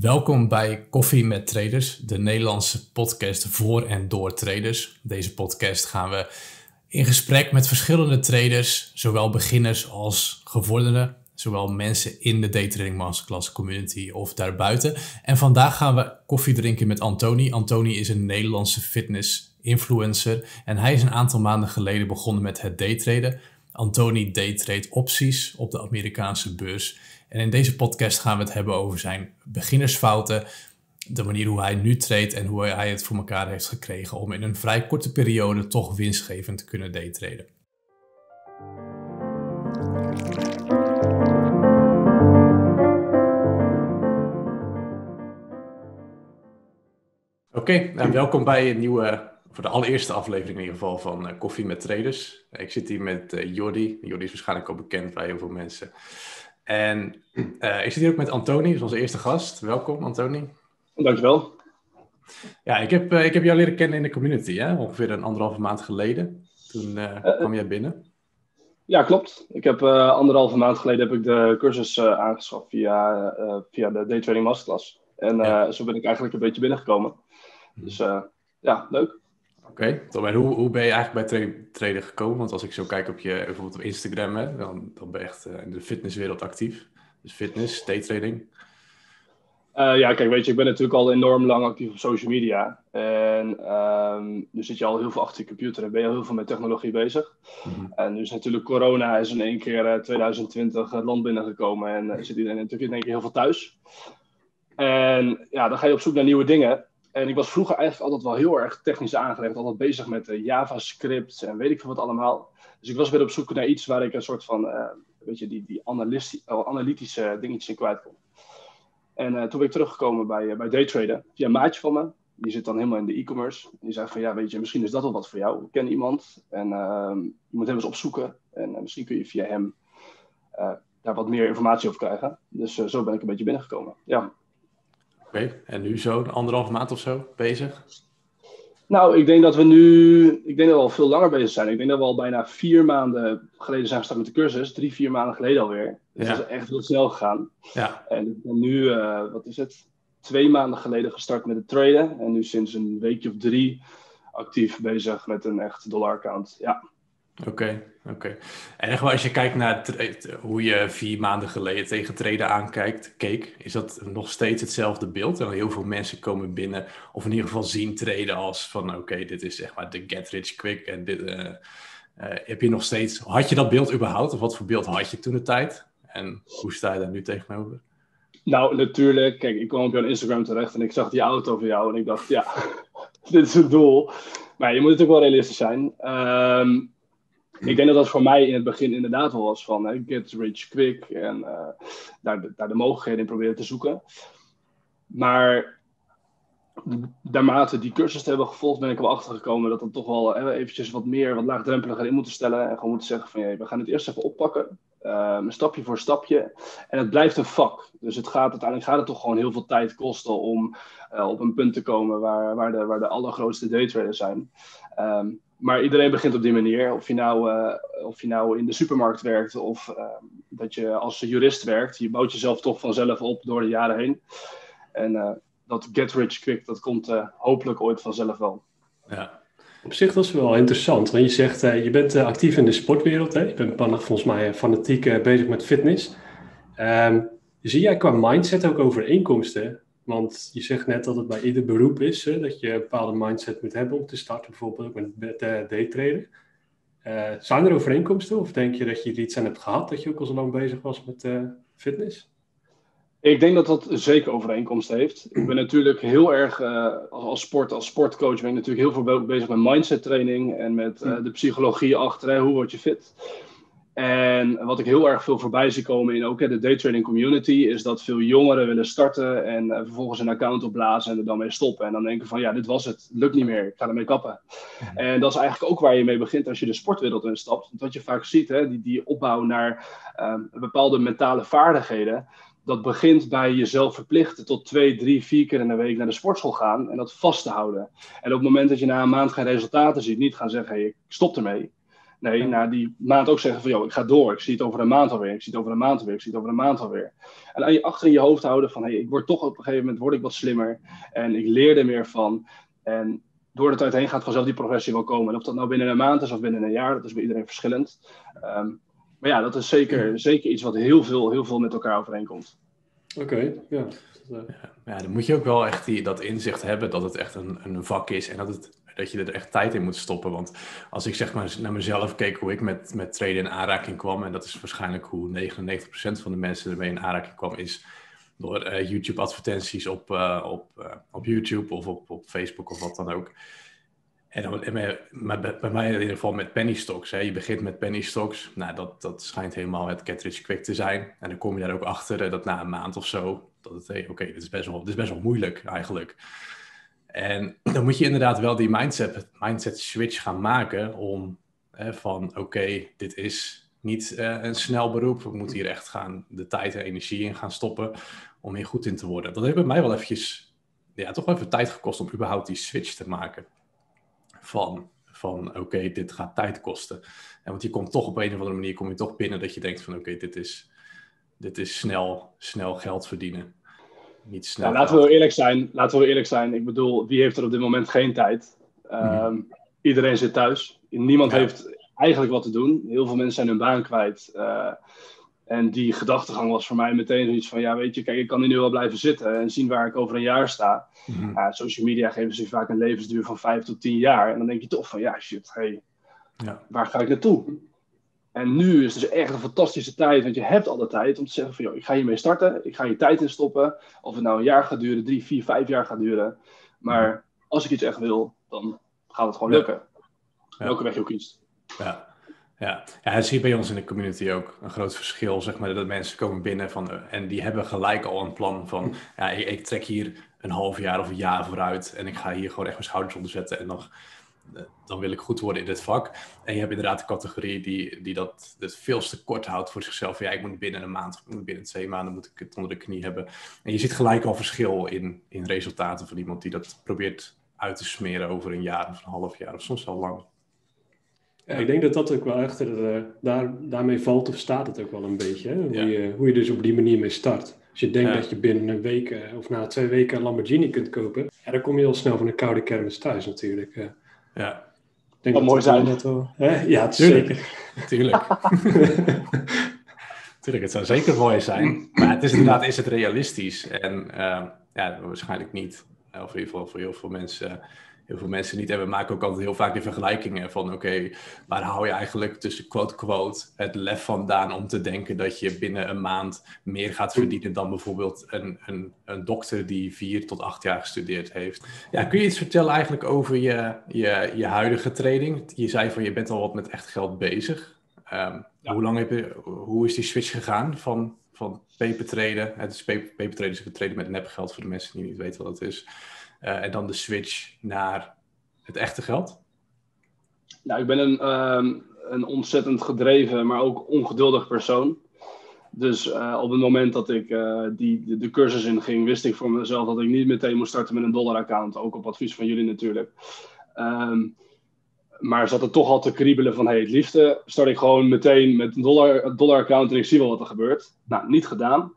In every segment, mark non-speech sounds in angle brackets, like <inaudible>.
Welkom bij Koffie met Traders, de Nederlandse podcast voor en door traders. Deze podcast gaan we in gesprek met verschillende traders, zowel beginners als gevorderden, zowel mensen in de Daytrading Masterclass community of daarbuiten. En vandaag gaan we koffie drinken met Antoni. Antoni is een Nederlandse fitness influencer en hij is een aantal maanden geleden begonnen met het daytraden. Antoni daytrade opties op de Amerikaanse beurs. En in deze podcast gaan we het hebben over zijn beginnersfouten, de manier hoe hij nu treedt en hoe hij het voor elkaar heeft gekregen om in een vrij korte periode toch winstgevend te kunnen daytraden. Oké, nou, welkom bij een nieuwe, voor de allereerste aflevering in ieder geval van uh, Koffie met Traders. Ik zit hier met uh, Jordi. Jordi is waarschijnlijk al bekend bij heel veel mensen. En uh, ik zit hier ook met Antoni, onze eerste gast. Welkom, Antoni. Dankjewel. Ja, ik heb, uh, ik heb jou leren kennen in de community, hè? ongeveer een anderhalve maand geleden. Toen uh, kwam jij binnen. Ja, klopt. Ik heb anderhalve maand geleden heb ik de cursus aangeschaft via, via de Daytrading Masterclass. En ja. zo ben ik eigenlijk een beetje binnengekomen. Dus ja, leuk. Oké, okay. hoe, hoe ben je eigenlijk bij traden gekomen? Want als ik zo kijk op je, bijvoorbeeld op Instagram, hè, dan, dan ben je echt in de fitnesswereld actief. Dus fitness, daytrading. Uh, ja, kijk, weet je, ik ben natuurlijk al enorm lang actief op social media. En um, nu zit je al heel veel achter je computer en ben je al heel veel met technologie bezig. Mm-hmm. En nu is natuurlijk corona is in één keer uh, 2020 het land binnengekomen en uh, zit iedereen natuurlijk in één keer heel veel thuis. En ja, dan ga je op zoek naar nieuwe dingen. En ik was vroeger eigenlijk altijd wel heel erg technisch aangelegd, altijd bezig met uh, JavaScript en weet ik veel wat allemaal. Dus ik was weer op zoek naar iets waar ik een soort van, uh, weet je, die, die analytische dingetjes in kwijt kon. En uh, toen ben ik teruggekomen bij, bij Daytraden, via een maatje van me. Die zit dan helemaal in de e-commerce. Die zei van, ja, weet je, misschien is dat wel wat voor jou. Ik ken iemand en ehm, je moet hem eens opzoeken. En misschien kun je via hem daar wat meer informatie over krijgen. Dus zo ben ik een beetje binnengekomen, ja. Oké, en nu zo, anderhalf maand of zo bezig? Nou, ik denk dat we nu, ik denk dat we al veel langer bezig zijn. Ik denk dat we al bijna vier maanden geleden zijn gestart met de cursus. Drie, vier maanden geleden alweer. Dus ja. dat is echt heel snel gegaan. Ja. En ik ben nu, uh, wat is het, twee maanden geleden gestart met het traden. En nu sinds een weekje of drie actief bezig met een echt dollar account. Ja. Oké, oké. En als je kijkt naar hoe je vier maanden geleden tegen treden aankijkt, keek, is dat nog steeds hetzelfde beeld? En heel veel mensen komen binnen, of in ieder geval zien treden als van oké, dit is zeg maar de get rich quick. En dit, uh, uh, heb je nog steeds, had je dat beeld überhaupt? Of wat voor beeld had je toen de tijd? En hoe sta je daar nu tegenover? Nou, natuurlijk. Kijk, ik kwam op jouw Instagram terecht en ik zag die auto van jou en ik dacht, ja, <laughs> dit is het doel. Maar je moet natuurlijk wel realistisch zijn. Um, ik denk dat dat voor mij in het begin inderdaad wel was van get rich quick en uh, daar, de, daar de mogelijkheden in proberen te zoeken. Maar naarmate die cursus te hebben gevolgd, ben ik wel achter gekomen dat dan toch wel hè, eventjes wat meer, wat laagdrempeliger in moeten stellen. En gewoon moeten zeggen van, ja, we gaan het eerst even oppakken. Uh, stapje voor stapje. En het blijft een vak. Dus het gaat, uiteindelijk gaat het toch gewoon heel veel tijd kosten om uh, op een punt te komen waar, waar, de, waar de allergrootste daytraders zijn. Um, maar iedereen begint op die manier. Of je nou, uh, of je nou in de supermarkt werkt of uh, dat je als jurist werkt. Je bouwt jezelf toch vanzelf op door de jaren heen. En uh, dat get rich quick, dat komt hopelijk ooit vanzelf wel. Ja, op zich is wel interessant. Want je zegt, je bent actief in de sportwereld. Hè? Je bent volgens mij fanatiek bezig met fitness. Um, zie jij qua mindset ook overeenkomsten want je zegt net dat het bij ieder beroep is, hè, dat je een bepaalde mindset moet hebben om te starten, bijvoorbeeld met, met daytraden. Uh, zijn er overeenkomsten of denk je dat je er iets aan hebt gehad dat je ook al zo lang bezig was met uh, fitness? Ik denk dat dat zeker overeenkomsten heeft. Ik ben natuurlijk heel erg uh, als, als, sport, als sportcoach ben ik natuurlijk heel veel bezig met mindset training en met de psychologie achter, hè, hoe word je fit. En wat ik heel erg veel voorbij zie komen in ook hè, de daytrading community, is dat veel jongeren willen starten en uh, vervolgens een account opblazen en er dan mee stoppen. En dan denken van ja, dit was het, lukt niet meer, ik ga ermee kappen. En dat is eigenlijk ook waar je mee begint als je de sportwereld instapt. Wat je vaak ziet, hè, die, die opbouw naar uh, bepaalde mentale vaardigheden, dat begint bij jezelf verplichten tot twee, drie, vier keer in de week naar de sportschool gaan en dat vast te houden. En op het moment dat je na een maand geen resultaten ziet, niet gaan zeggen, hey, ik stop ermee Nee, na die maand ook zeggen van, joh, ik ga door. Ik zie het over een maand alweer. Ik zie het over een maand alweer. Ik zie het over een maand alweer. En aan je achter in je hoofd houden van, hey, ik word toch op een gegeven moment word ik wat slimmer. En ik leer er meer van. En door de tijd heen gaat vanzelf die progressie wel komen. En of dat nou binnen een maand is of binnen een jaar, dat is bij iedereen verschillend. Ehm, maar ja, dat is zeker, zeker iets wat heel veel, heel veel met elkaar overeenkomt. Oké, ja. ja. dan moet je ook wel echt die, dat inzicht hebben dat het echt een, een vak is en dat, het, dat je er echt tijd in moet stoppen. Want als ik zeg maar naar mezelf keek hoe ik met, met traden in aanraking kwam, en dat is waarschijnlijk hoe 99% van de mensen ermee in aanraking kwam, is door uh, YouTube-advertenties op, uh, op, uh, op YouTube of op, op Facebook of wat dan ook. En bij mij in ieder geval met penny stocks. Hè. Je begint met penny stocks. Nou, dat, dat schijnt helemaal het rich quick te zijn. En dan kom je daar ook achter dat na een maand of zo, dat het, hey, oké, dit, is best wel, dit is best wel moeilijk eigenlijk. En <clears throat> dan moet je inderdaad wel die mindset, mindset switch gaan maken om hè, van, oké, dit is niet uh, een snel beroep. We moeten hier echt gaan de tijd en energie in gaan stoppen om hier goed in te worden. Dat heeft bij mij wel eventjes, ja, toch wel even tijd gekost om überhaupt die switch te maken. Van, van oké, dit gaat tijd kosten. En want je komt toch op een of andere manier kom je toch binnen dat je denkt van oké, dit, is, dit is snel, snel geld verdienen. Niet snel. Ja, laten we eerlijk zijn. Laten we eerlijk zijn. Ik bedoel, wie heeft er op dit moment geen tijd? Um, Iedereen zit thuis. Niemand heeft eigenlijk wat te doen. Heel veel mensen zijn hun baan kwijt. Uh, en die gedachtegang was voor mij meteen zoiets van, ja weet je, kijk, ik kan hier nu wel blijven zitten en zien waar ik over een jaar sta. Mm -hmm. social media geven ze vaak een levensduur van vijf tot tien jaar. En dan denk je toch van, ja shit, hey, ja. waar ga ik naartoe? En nu is het dus echt een fantastische tijd, want je hebt al de tijd om te zeggen van, joh, ik ga hiermee starten, ik ga hier tijd in stoppen. Of het nou een jaar gaat duren, drie, vier, vijf jaar gaat duren. Maar als ik iets echt wil, dan gaat het gewoon lukken. Ja. Welke weg je ook kiest. Ja. Ja. ja, dat zie je bij ons in de community ook. Een groot verschil, zeg maar, dat mensen komen binnen van, en die hebben gelijk al een plan van, ja, ik, ik, trek hier een half jaar of een jaar vooruit en ik ga hier gewoon echt mijn schouders onder zetten en nog, dan wil ik goed worden in dit vak. En je hebt inderdaad de categorie die, die dat, dat veel te kort houdt voor zichzelf. Ja, ik moet binnen een maand, binnen twee maanden moet ik het onder de knie hebben. En je ziet gelijk al verschil in, in resultaten van iemand die dat probeert uit te smeren over een jaar of een half jaar of soms wel lang. Ja, ik denk dat dat ook wel echt, uh, daar, daarmee valt of staat het ook wel een beetje. Hè? Hoe, ja. je, hoe je dus op die manier mee start. Als je denkt ja. dat je binnen een week uh, of na twee weken een Lamborghini kunt kopen, ja, dan kom je al snel van een koude kermis thuis natuurlijk. Uh, ja. Ik denk dat mooi zijn. Dat wel, hè? Ja, het zeker. <laughs> Tuurlijk. <laughs> Tuurlijk, het zou zeker mooi zijn. Maar het is inderdaad, is het realistisch? En ja, waarschijnlijk niet. Of in ieder geval voor heel veel mensen heel veel mensen niet. En we maken ook altijd heel vaak de vergelijkingen van oké, waar hou je eigenlijk tussen quote-quote het lef vandaan om te denken dat je binnen een maand meer gaat verdienen dan bijvoorbeeld een, een, een dokter die vier tot acht jaar gestudeerd heeft. Ja, kun je iets vertellen eigenlijk over je, je, je huidige trading? Je zei van je bent al wat met echt geld bezig. Um, ja. Hoe lang heb je, hoe is die switch gegaan van, van paper traden? Het is traden is traden met nepgeld voor de mensen die niet weten wat het is. Uh, en dan de switch naar het echte geld? Nou, ik ben een, um, een ontzettend gedreven, maar ook ongeduldig persoon. Dus uh, op het moment dat ik uh, die, de, cursus in ging, wist ik voor mezelf dat ik niet meteen moest starten met een dollar-account. Ook op advies van jullie natuurlijk. Um, maar zat het toch al te kriebelen van, hey, het liefste start ik gewoon meteen met een dollar-account dollar en ik zie wel wat er gebeurt. Nou, niet gedaan.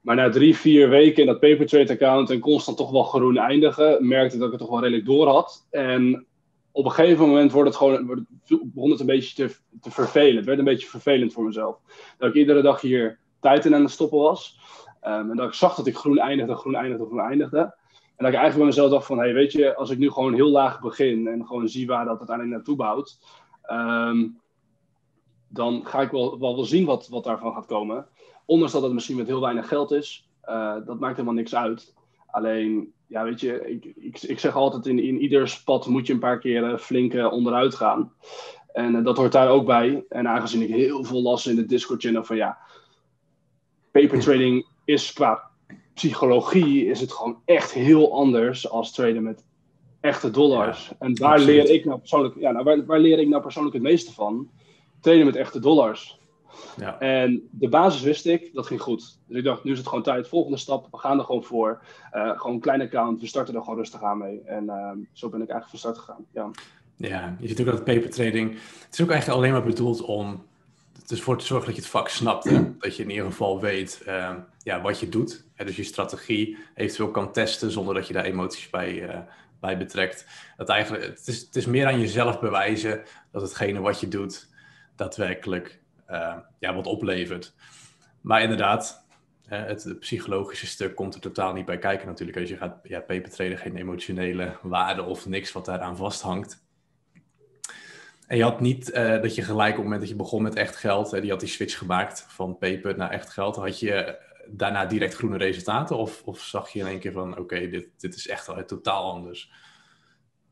Maar na drie, vier weken in dat papertrade account en constant toch wel groen eindigen, merkte dat ik het toch wel redelijk door had. En op een gegeven moment wordt het gewoon, begon het een beetje te, te vervelend. Het werd een beetje vervelend voor mezelf. Dat ik iedere dag hier tijd in aan het stoppen was. Um, en dat ik zag dat ik groen eindigde, groen eindigde, groen eindigde. En dat ik eigenlijk bij mezelf dacht van, hey, weet je, als ik nu gewoon heel laag begin en gewoon zie waar dat uiteindelijk naartoe bouwt, um, dan ga ik wel, wel, wel zien wat, wat daarvan gaat komen. Ondanks dat het misschien met heel weinig geld is, uh, dat maakt helemaal niks uit. Alleen, ja, weet je, ik, ik, ik zeg altijd: in, in ieder spad moet je een paar keer uh, flink uh, onderuit gaan. En dat hoort daar ook bij. En aangezien ik heel veel las in de Discord-channel van ja, paper trading is qua psychologie is het gewoon echt heel anders als traden met echte dollars. Ja, en waar leer ik nou persoonlijk, ja, nou, waar, waar leer ik nou persoonlijk het meeste van? Traden met echte dollars. Ja. En de basis wist ik, dat ging goed. Dus ik dacht, nu is het gewoon tijd, volgende stap, we gaan er gewoon voor. Uh, gewoon een klein account, we starten er gewoon rustig aan mee. En uh, zo ben ik eigenlijk van start gegaan. Ja. Ja, je ziet ook dat paper trading, het is ook eigenlijk alleen maar bedoeld om dus voor te zorgen dat je het vak snapt. Hè? Dat je in ieder geval weet uh, ja, wat je doet. Hè? Dus je strategie eventueel kan testen zonder dat je daar emoties bij, uh, bij betrekt. Dat eigenlijk, het, is, het is meer aan jezelf bewijzen dat hetgene wat je doet daadwerkelijk uh, ja, wat oplevert. Maar inderdaad, het, het, psychologische stuk komt er totaal niet bij kijken natuurlijk. Als je gaat ja, paper traden, geen emotionele waarde of niks wat daaraan vasthangt. En je had niet uh, dat je gelijk op het moment dat je begon met echt geld, uh, die had die switch gemaakt van paper naar echt geld, had je daarna direct groene resultaten? Of, of zag je in één keer van, oké, okay, dit, dit is echt al totaal anders?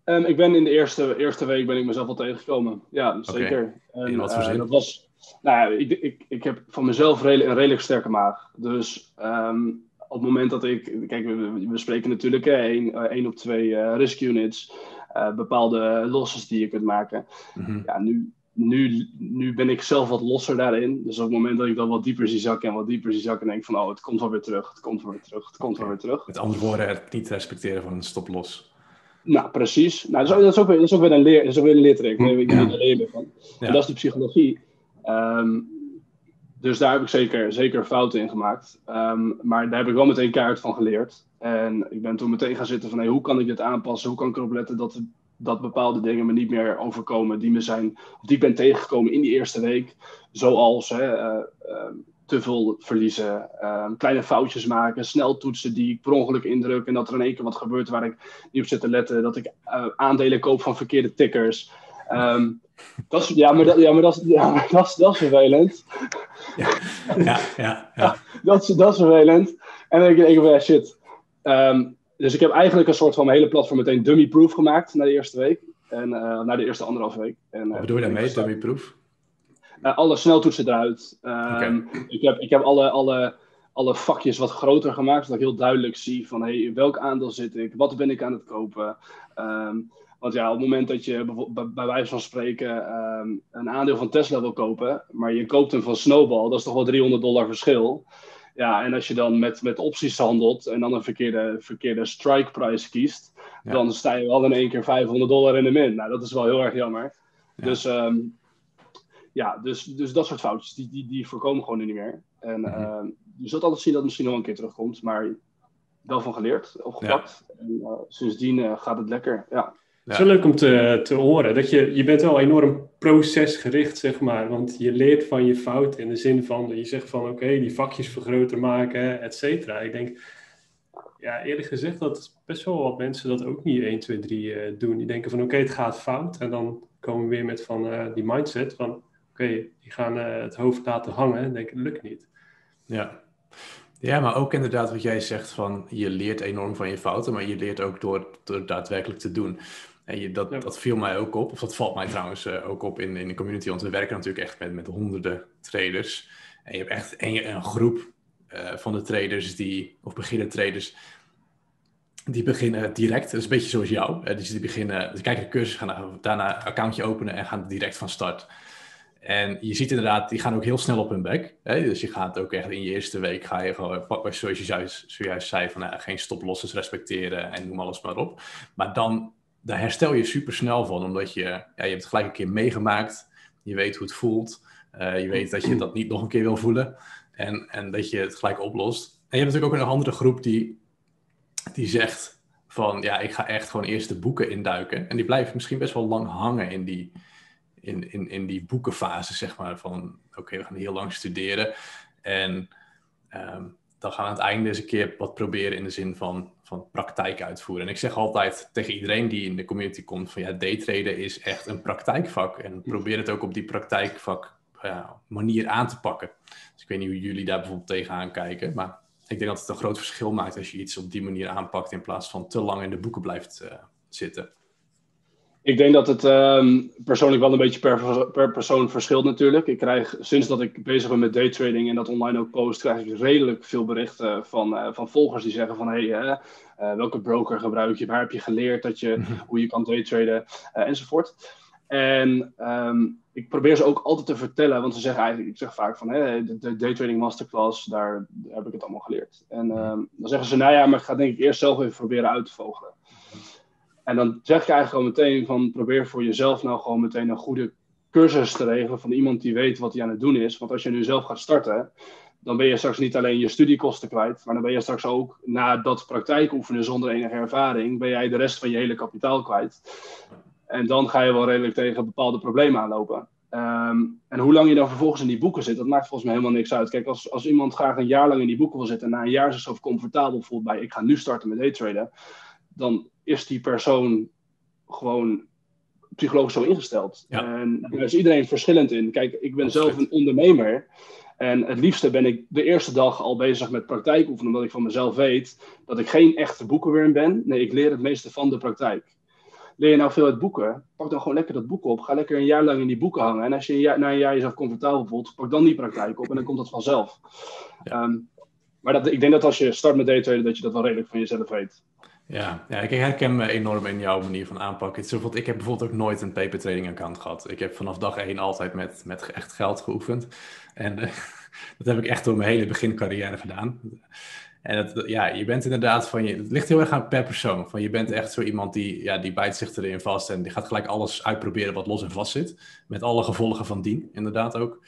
Um, ik ben in de eerste, eerste week ben ik mezelf al tegengekomen. Ja, zeker. Okay. En, wat voor zin? dat was, nou ja, ik, ik, ik heb van mezelf redelijk, een redelijk sterke maag. Dus um, op het moment dat ik, kijk, we, we spreken natuurlijk één, één op twee uh, risk units. Uh, bepaalde losses die je kunt maken. Mm-hmm. Ja, nu, nu, nu ben ik zelf wat losser daarin. Dus op het moment dat ik dan wat dieper zie zakken en wat dieper zie zakken, denk ik van, oh, het komt wel weer terug, het komt wel weer terug, het komt wel weer terug. Met andere woorden, het niet respecteren van een stoplos. Nou, precies. Nou, dat, is, dat, is ook weer, dat is ook weer een leer, dat is ook weer een leertrek. Daar ik van. Ja. En dat is de psychologie. Um, dus daar heb ik zeker, zeker fouten in gemaakt. Um, maar daar heb ik wel meteen kaart van geleerd. En ik ben toen meteen gaan zitten van hey, hoe kan ik dit aanpassen? Hoe kan ik erop letten dat, dat bepaalde dingen me niet meer overkomen die me zijn, of die ik ben tegengekomen in die eerste week. Zoals hè, uh, uh, te veel verliezen, uh, kleine foutjes maken, snel toetsen die ik per ongeluk indruk en dat er in één keer wat gebeurt waar ik niet op zit te letten. Dat ik aandelen koop van verkeerde tickers. Um, <laughs> dat is, ja, maar, dat, ja, maar, dat, ja, <laughs> maar dat, is, dat is vervelend. Ja, ja, ja. ja. <laughs> dat, is, dat is vervelend. En dan denk ik, ja, shit. Um, dus ik heb eigenlijk een soort van mijn hele platform meteen dummy-proof gemaakt na de eerste week. En uh, na de eerste anderhalve week. En, Wat bedoel je daarmee, dummy-proof? Uh, alle sneltoetsen eruit. Um, okay. ik, heb, ik heb alle, alle, alle vakjes wat groter gemaakt, zodat ik heel duidelijk zie van hey, in welk aandeel zit ik, wat ben ik aan het kopen. Um, want ja, op het moment dat je bij wijze van spreken um, een aandeel van Tesla wil kopen, maar je koopt hem van Snowball, dat is toch wel 300 dollar verschil. Ja, en als je dan met, met opties handelt en dan een verkeerde, verkeerde strike price kiest, ja. dan sta je wel in één keer 500 dollar in de min. Nou, dat is wel heel erg jammer. Ja. Dus, um, ja, dus, dus dat soort foutjes, die, die, die voorkomen gewoon nu niet meer. En uh, je zult altijd zien dat het misschien nog een keer terugkomt, maar wel van geleerd, opgepakt. Ja. En uh, sindsdien uh, gaat het lekker, ja. Het is wel leuk om te, te horen. Dat je, je bent wel enorm procesgericht, zeg maar. Want je leert van je fout in de zin van je zegt van oké, okay, die vakjes vergroter maken, et cetera. Ik denk, ja, eerlijk gezegd, dat best wel wat mensen dat ook niet 1, 2, 3 uh, doen. Die denken van oké, okay, het gaat fout. En dan komen we weer met van uh, die mindset van oké, okay, die gaan uh, het hoofd laten hangen en denken, het lukt niet. Ja. Ja, maar ook inderdaad wat jij zegt van je leert enorm van je fouten, maar je leert ook door, door daadwerkelijk te doen. En je, dat, dat viel mij ook op, of dat valt mij trouwens uh, ook op in, in de community, want we werken natuurlijk echt met, met honderden traders. En je hebt echt een, een groep uh, van de traders die, of beginnen traders, die beginnen direct, dat is een beetje zoals jou. Hè? Dus die beginnen, ze kijken de cursus, gaan daarna een accountje openen en gaan direct van start. En je ziet inderdaad, die gaan ook heel snel op hun bek. Hè? Dus je gaat ook echt in je eerste week, ga je gewoon, zoals je zojuist, zojuist zei, van nou, geen stoplosses respecteren en noem alles maar op. Maar dan daar herstel je super snel van, omdat je, ja, je hebt het gelijk een keer meegemaakt. Je weet hoe het voelt. Uh, je weet dat je dat niet nog een keer wil voelen. En, en dat je het gelijk oplost. En je hebt natuurlijk ook een andere groep die, die zegt van ja, ik ga echt gewoon eerst de boeken induiken. En die blijven misschien best wel lang hangen in die, in, in, in die boekenfase, zeg maar. Van oké, we gaan heel lang studeren. En um, dan gaan we aan het einde eens een keer wat proberen in de zin van, van praktijk uitvoeren. En ik zeg altijd tegen iedereen die in de community komt van ja, daytraden is echt een praktijkvak. En probeer het ook op die praktijkvak manier aan te pakken. Dus ik weet niet hoe jullie daar bijvoorbeeld tegenaan kijken, maar ik denk dat het een groot verschil maakt als je iets op die manier aanpakt in plaats van te lang in de boeken blijft uh, zitten. Ik denk dat het um, persoonlijk wel een beetje per, per persoon verschilt natuurlijk. Ik krijg sinds dat ik bezig ben met daytrading en dat online ook post, krijg ik redelijk veel berichten van, uh, van volgers die zeggen van hey, uh, uh, welke broker gebruik je, waar heb je geleerd dat je, hoe je kan daytraden enzovoort. En um, ik probeer ze ook altijd te vertellen, want ze zeggen eigenlijk, ik zeg vaak van hey, de, daytrading masterclass, daar, daar, heb ik het allemaal geleerd. En um, dan zeggen ze nou ja, maar ik ga denk ik eerst zelf even proberen uit te vogelen. En dan zeg ik eigenlijk gewoon meteen van probeer voor jezelf nou gewoon meteen een goede cursus te regelen van iemand die weet wat hij aan het doen is. Want als je nu zelf gaat starten, dan ben je straks niet alleen je studiekosten kwijt, maar dan ben je straks ook na dat praktijk oefenen zonder enige ervaring, ben jij de rest van je hele kapitaal kwijt. En dan ga je wel redelijk tegen bepaalde problemen aanlopen. Ehm, en hoe lang je dan vervolgens in die boeken zit, dat maakt volgens mij helemaal niks uit. Kijk, als, als iemand graag een jaar lang in die boeken wil zitten en na een jaar zichzelf comfortabel voelt bij ik ga nu starten met daytraden, dan is die persoon gewoon psychologisch zo ingesteld. En daar is iedereen verschillend in. Kijk, ik ben zelf een ondernemer. En het liefste ben ik de eerste dag al bezig met praktijk oefenen, omdat ik van mezelf weet dat ik geen echte boekenworm ben. Nee, ik leer het meeste van de praktijk. Leer je nou veel uit boeken? Pak dan gewoon lekker dat boek op. Ga lekker een jaar lang in die boeken hangen. En als je een na een jaar jezelf comfortabel voelt, pak dan die praktijk op en dan komt dat vanzelf. Ehm, maar dat, ik denk dat als je start met daytraden, dat je dat wel redelijk van jezelf weet. Ja, ja, ik herken me enorm in jouw manier van aanpakken. Ik heb bijvoorbeeld ook nooit een paper trading account gehad. Ik heb vanaf dag één altijd met, met echt geld geoefend. En uh, <laughs> dat heb ik echt door mijn hele begincarrière gedaan. En ja, je bent inderdaad van je. Het ligt heel erg aan per persoon. Van je bent echt zo iemand die, ja, die bijt zich erin vast en die gaat gelijk alles uitproberen wat los en vast zit. Met alle gevolgen van dien, inderdaad ook.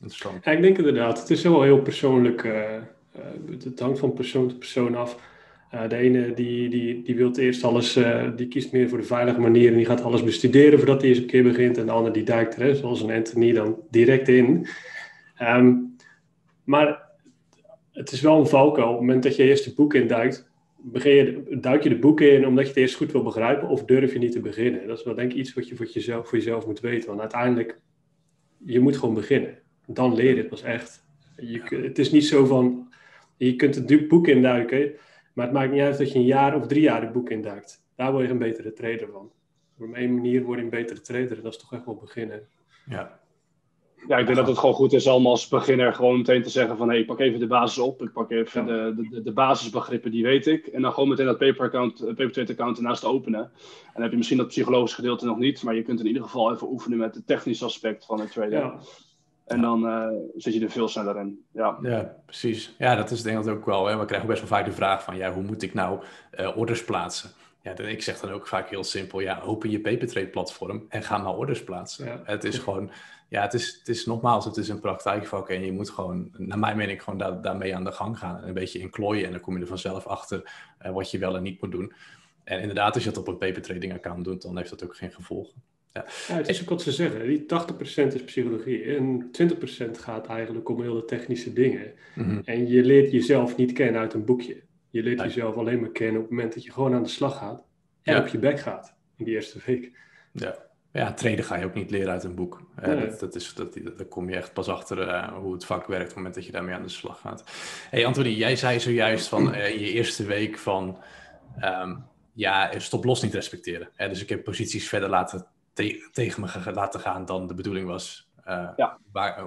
Interessant. Ja, ik denk inderdaad, het is wel heel persoonlijk. Uh, uh, het hangt van persoon tot persoon af. Uh, de ene die, die, die wil eerst alles, die kiest meer voor de veilige manier en die gaat alles bestuderen voordat hij eens een keer begint. En de ander die duikt er, zoals een Anthony, dan direct in. Um, maar het is wel een valkuil. Op het moment dat je eerst het boek induikt, begin je, duik je de boeken in omdat je het eerst goed wil begrijpen of durf je niet te beginnen? Dat is wel denk ik iets wat je voor jezelf, voor jezelf moet weten. Want uiteindelijk, je moet gewoon beginnen. Dan leer je het pas echt. Je, het is niet zo van, je kunt het boek induiken, maar het maakt niet uit dat je een jaar of drie jaar het boek induikt. Daar word je een betere trader van. Op een manier word je een betere trader. Dat is toch echt wel beginnen. Ja, ja, ik denk dat het gewoon goed is om als beginner gewoon meteen te zeggen van... hé, hey, ik pak even de basis op. Ik pak even de, de, de, basisbegrippen, die weet ik. En dan gewoon meteen dat paper, account, eh, paper trade account ernaast openen. En dan heb je misschien dat psychologische gedeelte nog niet... maar je kunt in ieder geval even oefenen met het technische aspect van het traden. Ja. En dan uh, zit je er veel sneller in. Ja, ja precies. Ja, dat is denk ik ook wel. Hè. We krijgen best wel vaak de vraag van... ja, hoe moet ik nou uh, orders plaatsen? Ja, ik zeg dan ook vaak heel simpel, ja, open je papertrade platform en ga maar orders plaatsen. Het is gewoon, ja, het is, het is nogmaals, het is een praktijkvak en je moet gewoon, naar mijn mening, gewoon daar, daarmee aan de gang gaan. En een beetje inklooien en dan kom je er vanzelf achter uh, wat je wel en niet moet doen. En inderdaad, als je dat op een papertrading account doet, dan heeft dat ook geen gevolgen. Ja. ja het is ook wat ze zeggen, die 80% is psychologie en 20% gaat eigenlijk om hele technische dingen. Mhm. En je leert jezelf niet kennen uit een boekje. Je leert jezelf alleen maar kennen op het moment dat je gewoon aan de slag gaat en op je bek gaat in die eerste week. Ja. Ja, traden ga je ook niet leren uit een boek. dat, dat, is, dat, daar kom je echt pas achter uh, hoe het vak werkt op het moment dat je daarmee aan de slag gaat. hey Anthony, jij zei zojuist van uh, in je eerste week van um, ja, stop los niet respecteren. dus ik heb posities verder laten te tegen me laten gaan dan de bedoeling was. Uh, ja. waar,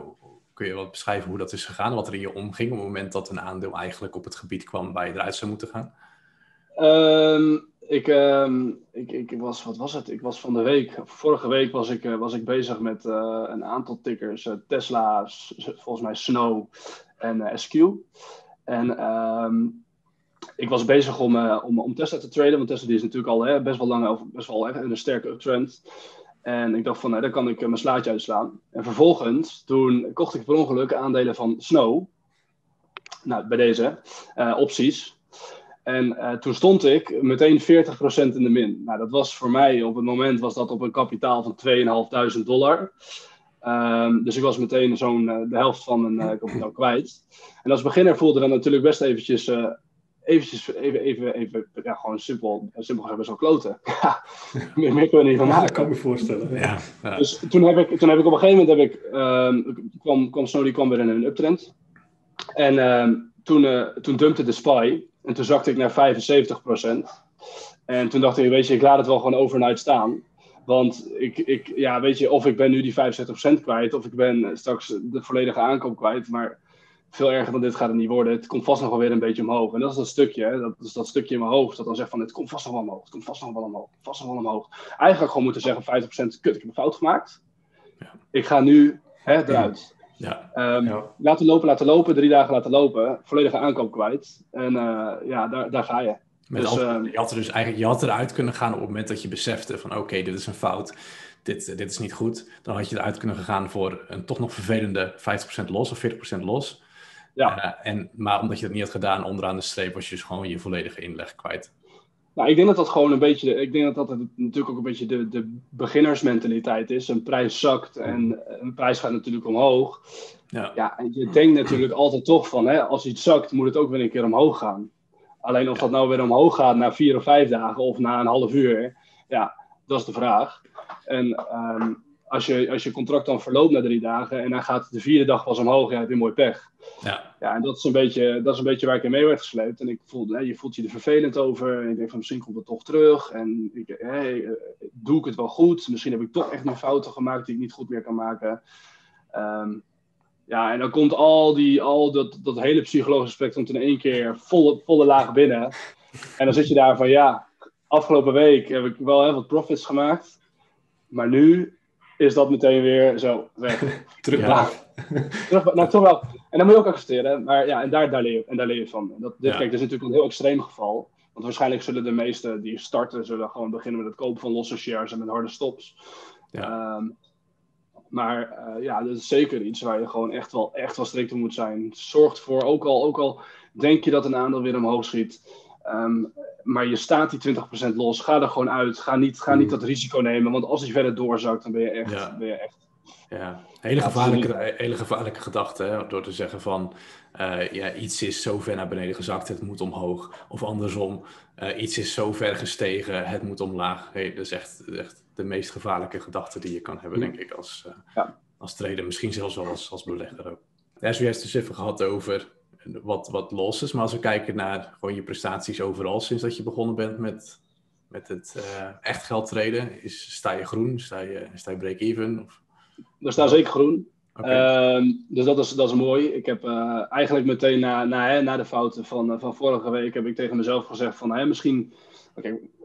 kun je wat beschrijven hoe dat is gegaan? Wat er in je omging op het moment dat een aandeel eigenlijk op het gebied kwam waar je eruit zou moeten gaan? Um, ik, uh, ik, ik was, wat was het? Ik was van de week, vorige week was ik, uh, was ik bezig met uh, een aantal tickers. Uh, Tesla, volgens mij Snow en SQ. En um, ik was bezig om, om, om Tesla te traden, want Tesla die is natuurlijk al hè, best wel lang, best wel hè, een sterke trend. En ik dacht van, nou, daar kan ik mijn slaatje uitslaan. En vervolgens, toen kocht ik per ongeluk aandelen van Snow. Nou, bij deze opties. En uh, toen stond ik meteen 40% in de min. Nou, dat was voor mij op het moment was dat op een kapitaal van 2.500 dollar. Um, dus ik was meteen zo'n de helft van mijn kapitaal kwijt. En als beginner voelde dat natuurlijk best eventjes, eventjes even, even, even ja, gewoon simpel, simpel best wel kloten. <laughs> meer, meer kunnen we niet van maken. Ja, kan me voorstellen. Ja, ja. Dus toen heb, ik, toen heb ik op een gegeven moment, heb ik, um, kwam, kwam Snow, die kwam weer in een uptrend. En um, toen, toen dumpte de SPY. En toen zakte ik naar 75%. En toen dacht ik, weet je, ik laat het wel gewoon overnight staan. Want ik, ik, ja, weet je, of ik ben nu die 75% kwijt, of ik ben straks de volledige aankoop kwijt. Maar veel erger dan dit gaat het niet worden. Het komt vast nog wel weer een beetje omhoog. En dat is dat stukje, dat is dat stukje in mijn hoofd, dat dan zegt van, het komt vast nog wel omhoog, het komt vast nog wel omhoog, vast nog wel omhoog. Eigenlijk gewoon moeten zeggen, 50% kut, ik heb een fout gemaakt. Ja. Ik ga nu hè, eruit. Ja. Um, ja. Laten lopen, laten lopen, drie dagen laten lopen, volledige aankoop kwijt. En uh, ja, daar, daar ga je. Met dus, ehm, je had er dus eigenlijk je had eruit kunnen gaan op het moment dat je besefte van oké, dit is een fout, dit, dit is niet goed. Dan had je eruit kunnen gaan voor een toch nog vervelende 50% los of 40% los. Ja. Uh, en, maar omdat je dat niet had gedaan, onderaan de streep was je dus gewoon je volledige inleg kwijt. Nou, ik denk dat dat gewoon een beetje, ik denk dat dat natuurlijk ook een beetje de, de beginnersmentaliteit is. Een prijs zakt en een prijs gaat natuurlijk omhoog. Ja. ja, en je denkt natuurlijk altijd toch van, hè, als iets zakt, moet het ook weer een keer omhoog gaan. Alleen of dat nou weer omhoog gaat na vier of vijf dagen of na een half uur, ja, dat is de vraag. En um, als, je, als je contract dan verloopt na drie dagen en dan gaat de vierde dag pas omhoog, ja, heb je mooi pech. Ja. ja, en dat is, een beetje, dat is een beetje waar ik in mee werd gesleept. En ik voelde, hè, je voelt je er vervelend over. En ik denk van misschien komt het toch terug. En ik, hey, eh, doe ik het wel goed? Misschien heb ik toch echt nog fouten gemaakt die ik niet goed meer kan maken. Um, ja, en dan komt al, die, al dat, dat hele psychologische spectrum in één keer volle, volle laag binnen. En dan zit je daar van ja, afgelopen week heb ik wel heel wat profits gemaakt. Maar nu is dat meteen weer zo weg. <laughs> Terug ja. Terug, nou, toch wel. En dan moet je ook accepteren. Maar ja, en daar, daar, leer, je, en daar leer je van. Dat, dit, Kijk, dit is natuurlijk een heel extreem geval. Want waarschijnlijk zullen de meesten die starten, zullen gewoon beginnen met het kopen van losse shares en met harde stops. Ja. Um, maar uh, ja, dat is zeker iets waar je gewoon echt wel, echt wel strikt op moet zijn. Zorgt voor, ook al, ook al denk je dat een aandeel weer omhoog schiet. Um, maar je staat die 20% los. Ga er gewoon uit. Ga niet, ga niet mm. dat risico nemen. Want als hij verder doorzakt, dan ben je echt. Ja. Ben je echt ja, hele gevaarlijke, hele gevaarlijke gedachte. Hè? Door te zeggen van uh, ja, iets is zo ver naar beneden gezakt, het moet omhoog. Of andersom, uh, iets is zo ver gestegen, het moet omlaag. Hey, dat is echt, echt de meest gevaarlijke gedachte die je kan hebben, denk ik, als, uh, ja. als trader. Misschien zelfs wel als, als belegger ook. Ja, zojuist dus even gehad over wat, wat los is. Maar als we kijken naar gewoon je prestaties overal sinds dat je begonnen bent met, met het uh, echt geld traden, is, sta je groen? Sta je, sta je break-even? Er staat zeker groen. Ehm, dus dat is, dat is mooi. Ik heb uh, eigenlijk meteen na, na, hè, na de fouten van, van vorige week heb ik tegen mezelf gezegd van hè, misschien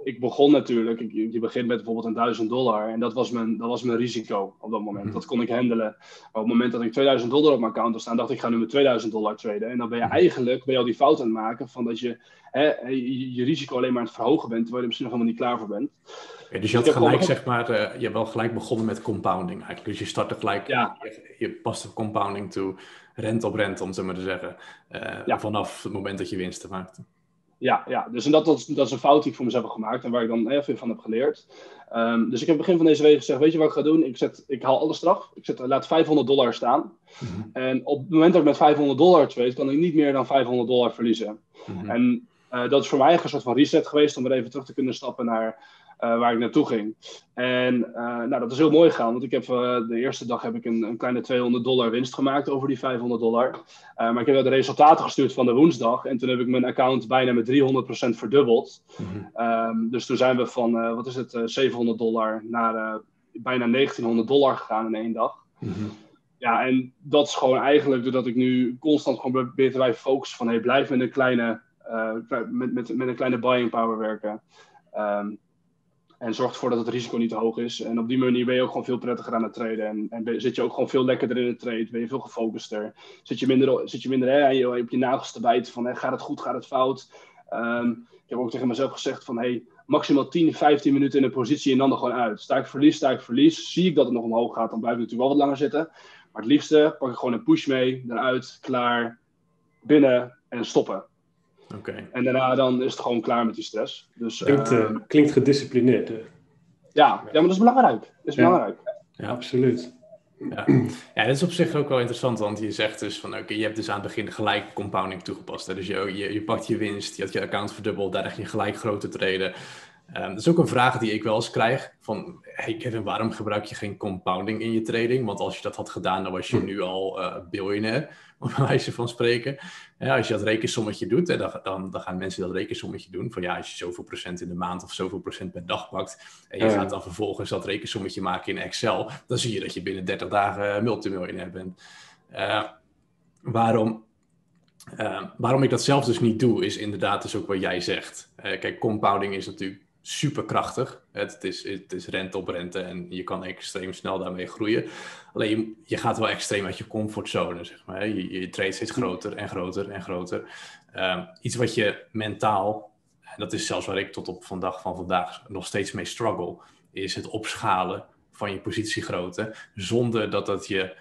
ik begon natuurlijk, je begint met bijvoorbeeld een 1000 dollar en dat was, mijn, dat was mijn risico op dat moment. Mhm. Dat kon ik handelen. Maar op het moment dat ik 2000 dollar op mijn account had staan, dacht ik, ik ga nu met 2000 dollar traden. En dan ben je mhm. eigenlijk ben je al die fout aan het maken van dat je hè, je, risico alleen maar aan het verhogen bent, terwijl je er misschien nog helemaal niet klaar voor bent. dus je had gelijk, zeg maar, uh, je hebt wel gelijk begonnen met compounding eigenlijk. Dus je startte gelijk, ja. je, je past compounding toe, rent op rent, om zo maar te zeggen. Uh, Vanaf het moment dat je winsten maakte. Ja, ja. dus en dat, dat, dat, is een fout die ik voor mezelf heb gemaakt en waar ik dan heel veel van heb geleerd. Um, dus ik heb begin van deze week gezegd, weet je wat ik ga doen? Ik, zet, ik haal alles straf. Ik zet, laat 500 dollar staan. Mhm. En op het moment dat ik met 500 dollar trade, kan ik niet meer dan 500 dollar verliezen. Mhm. En uh, dat is voor mij een soort van reset geweest om er even terug te kunnen stappen naar uh, waar ik naartoe ging. En uh, nou, dat is heel mooi gegaan, want ik heb, uh, de eerste dag heb ik een, een, kleine 200 dollar winst gemaakt over die 500 dollar. maar ik heb de resultaten gestuurd van de woensdag en toen heb ik mijn account bijna met 300% verdubbeld. Mm um, dus toen zijn we van, wat is het, 700 dollar naar bijna 1900 dollar gegaan in één dag. Mm -hmm. Ja, en dat is gewoon eigenlijk doordat ik nu constant gewoon probeer te blijven focussen van hey, blijf met een kleine, met, met, met een kleine buying power werken. Um, en zorgt ervoor dat het risico niet te hoog is. En op die manier ben je ook gewoon veel prettiger aan het traden. En, en zit je ook gewoon veel lekkerder in het trade. Ben je veel gefocuster. Zit je minder, zit je minder hè, je, op je nagels te bijten van hè, gaat het goed, gaat het fout. Um, ik heb ook tegen mezelf gezegd van hey, maximaal 10, 15 minuten in een positie en dan er gewoon uit. Sta ik verlies, sta ik verlies. Zie ik dat het nog omhoog gaat, dan blijf ik natuurlijk wel wat langer zitten. Maar het liefste pak ik gewoon een push mee, eruit, klaar, binnen en stoppen. En daarna dan is het gewoon klaar met die stress. Dus, klinkt, uh, klinkt gedisciplineerd. Ja, ja, maar dat is belangrijk. Dat is belangrijk. Ja, absoluut. Ja. ja, dat is op zich ook wel interessant, want je zegt dus van oké, je hebt dus aan het begin gelijk compounding toegepast. Hè? Dus je, je, je pakt je winst, je had je account verdubbeld, daar heb je gelijk grote treden. Um, dat is ook een vraag die ik wel eens krijg van hey Kevin, waarom gebruik je geen compounding in je trading? Want als je dat had gedaan, dan was je hm. nu al uh, biljonair, <laughs> op wijze van spreken. Ja, als je dat rekensommetje doet, hè, dan, dan, dan, gaan mensen dat rekensommetje doen. Van ja, als je zoveel procent in de maand of zoveel procent per dag pakt. En je gaat dan vervolgens dat rekensommetje maken in Excel. Dan zie je dat je binnen 30 dagen multimiljonair bent. Uh, waarom, uh, waarom ik dat zelf dus niet doe, is inderdaad dus ook wat jij zegt. kijk, compounding is natuurlijk superkrachtig. Het is, het is rente op rente en je kan extreem snel daarmee groeien. Alleen je, gaat wel extreem uit je comfortzone, zeg maar. Je, je trade steeds groter en groter en groter. Um, iets wat je mentaal en dat is zelfs waar ik tot op vandaag van vandaag nog steeds mee struggle, is het opschalen van je positiegrootte, zonder dat dat je,